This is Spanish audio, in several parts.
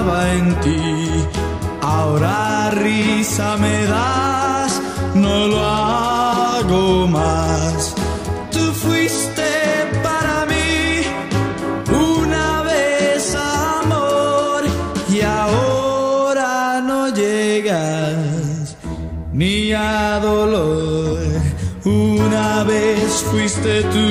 en ti. Ahora risa me das, no lo hago más. Tú fuiste para mí una vez amor y ahora no llegas ni a dolor. Una vez fuiste tú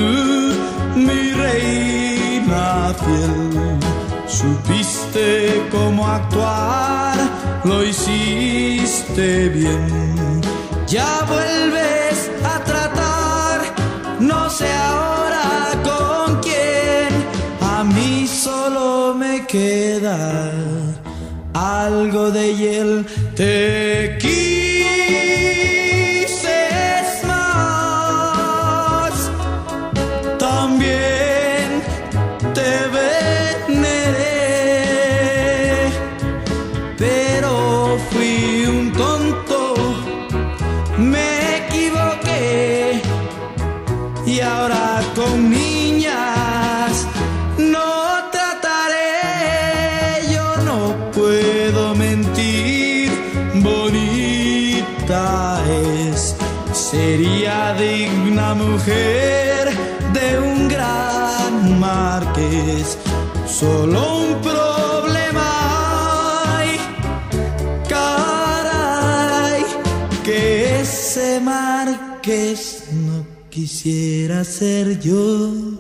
mi reina fiel. Supiste cómo actuar, lo hiciste bien. Ya vuelves a tratar, no sé ahora con quién. A mí solo me queda algo de hiel. Te quise con niñas. No trataré, yo no puedo mentir, bonita es, sería digna mujer de un gran marqués, solo un problema caray, que ese marqués no quisiera ser yo.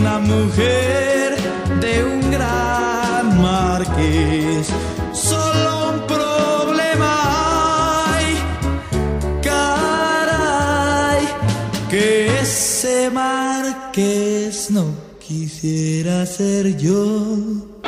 Digna mujer de un gran marqués. Solo un problema hay, caray, que ese marqués no quisiera ser yo.